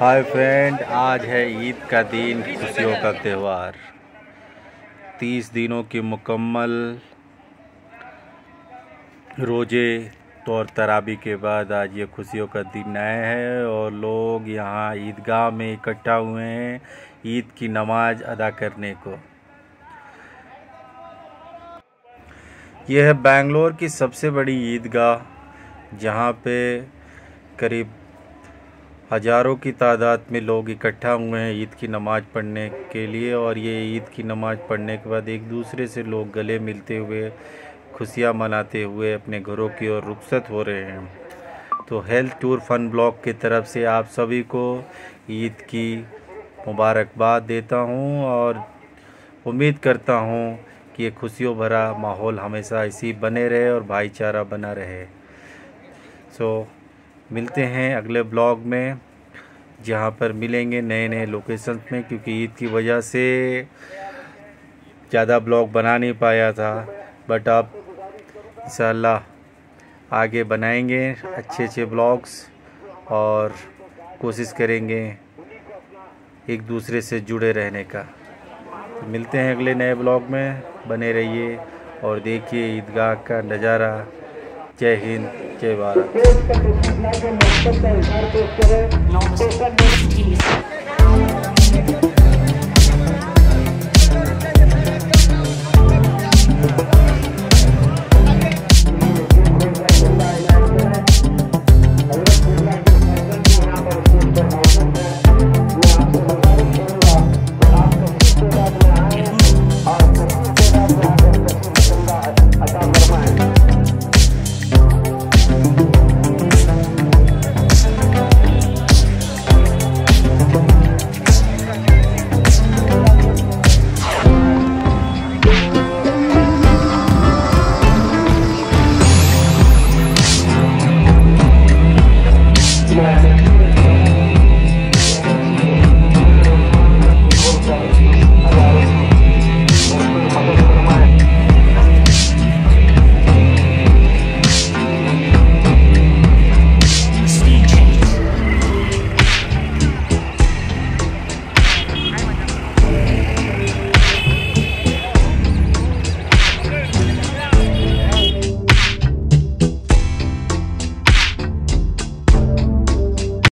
Hi friend, आज है ईद का दिन, खुशियों का त्यौहार। तीस दिनों की मुकम्मल, रोज़े तौर तराबी के बाद आज ये खुशियों का दिन आया है और लोग यहाँ ईदगाह में इकट्ठा हुए हैं ईद की नमाज़ अदा करने को। यह है बेंगलोर की सबसे बड़ी ईदगाह, जहाँ पे करीब हज़ारों की तादाद में लोग इकट्ठा हुए हैं ईद की नमाज़ पढ़ने के लिए और ये ईद की नमाज़ पढ़ने के बाद एक दूसरे से लोग गले मिलते हुए खुशियाँ मनाते हुए अपने घरों की ओर रुखसत हो रहे हैं। तो हेल्थ टूर फन ब्लॉग की तरफ़ से आप सभी को ईद की मुबारकबाद देता हूँ और उम्मीद करता हूँ कि ये खुशियों भरा माहौल हमेशा इसी बने रहे और भाईचारा बना रहे। सो so, मिलते हैं अगले ब्लॉग में, जहाँ पर मिलेंगे नए नए लोकेशन में, क्योंकि ईद की वजह से ज़्यादा ब्लॉग बना नहीं पाया था। बट अब इंशाल्लाह आगे बनाएँगे अच्छे अच्छे ब्लॉग्स और कोशिश करेंगे एक दूसरे से जुड़े रहने का। तो मिलते हैं अगले नए ब्लॉग में, बने रहिए और देखिए ईदगाह का नज़ारा। जय हिंद। जय भारत